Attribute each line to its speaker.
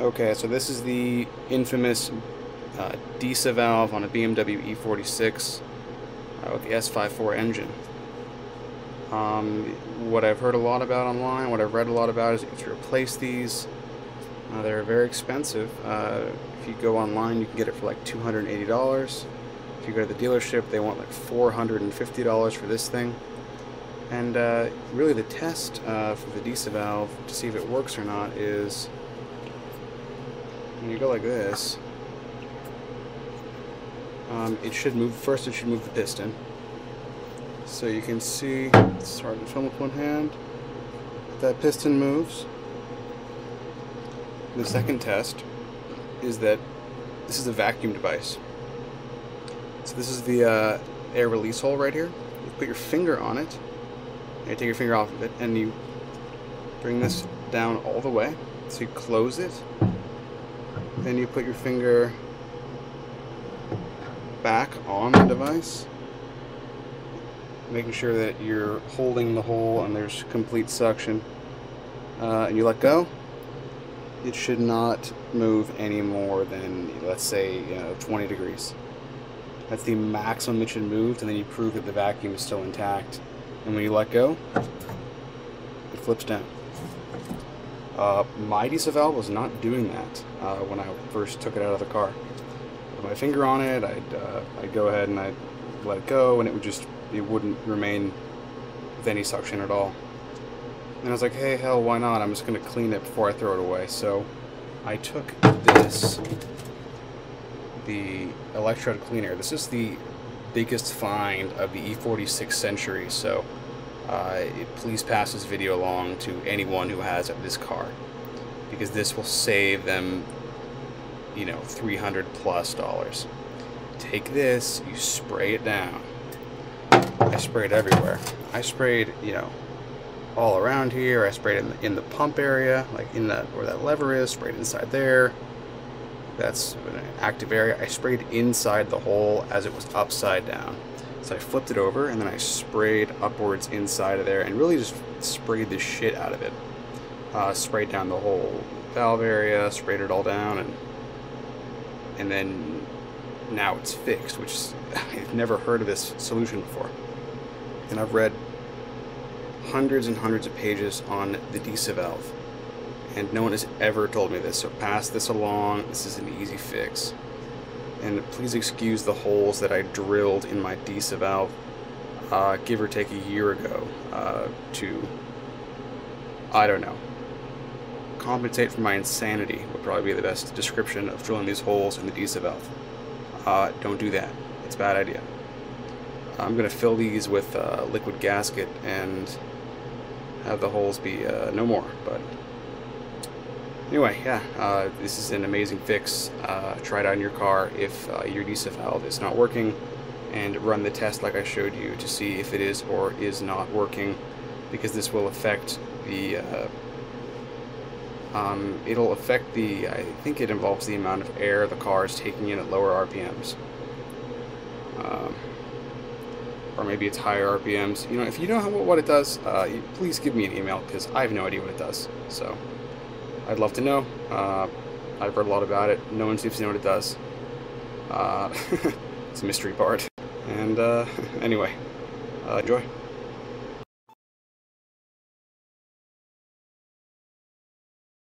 Speaker 1: Okay, so this is the infamous uh, DISA valve on a BMW E46 uh, with the S54 engine. Um, what I've heard a lot about online, what I've read a lot about is to replace these. Uh, they're very expensive. Uh, if you go online, you can get it for like $280. If you go to the dealership, they want like $450 for this thing. And uh, really the test uh, for the DISA valve to see if it works or not is when you go like this, um, it should move, first it should move the piston. So you can see, it's hard to film with one hand, that piston moves. The second test is that this is a vacuum device. So this is the uh, air release hole right here. You put your finger on it, and you take your finger off of it, and you bring this down all the way. So you close it, then you put your finger back on the device, making sure that you're holding the hole and there's complete suction. Uh, and you let go, it should not move any more than, let's say, you know, 20 degrees. That's the maximum it should move, and then you prove that the vacuum is still intact. And when you let go, it flips down. Uh, my valve was not doing that uh, when I first took it out of the car. With my finger on it, I'd, uh, I'd go ahead and I'd let it go, and it would just, it wouldn't remain with any suction at all. And I was like, hey, hell, why not? I'm just going to clean it before I throw it away. So I took this, the electrode cleaner. This is the biggest find of the E46 Century, so uh, please pass this video along to anyone who has this car because this will save them you know 300 plus dollars. Take this you spray it down. I sprayed everywhere. I sprayed you know all around here. I sprayed in the, in the pump area like in that where that lever is sprayed inside there. That's an active area. I sprayed inside the hole as it was upside down so I flipped it over and then I sprayed upwards inside of there and really just sprayed the shit out of it. Uh, sprayed down the whole valve area, sprayed it all down, and and then now it's fixed, which I've never heard of this solution before. And I've read hundreds and hundreds of pages on the DISA valve, and no one has ever told me this. So pass this along. This is an easy fix and please excuse the holes that I drilled in my DISA valve, uh, give or take a year ago, uh, to, I don't know, compensate for my insanity would probably be the best description of drilling these holes in the DISA valve. Uh, don't do that. It's a bad idea. I'm going to fill these with uh, liquid gasket and have the holes be uh, no more, but anyway, yeah, uh, this is an amazing fix. Uh, try it on your car if uh, your DISA valve is not working and run the test like I showed you to see if it is or is not working because this will affect the uh, um, it'll affect the I think it involves the amount of air the car is taking in at lower RPMs um, or maybe it's higher RPMs you know if you know what it does uh, please give me an email because I have no idea what it does so I'd love to know. Uh, I've read a lot about it. No one seems to know what it does. Uh, it's a mystery part. And uh, anyway, uh, enjoy.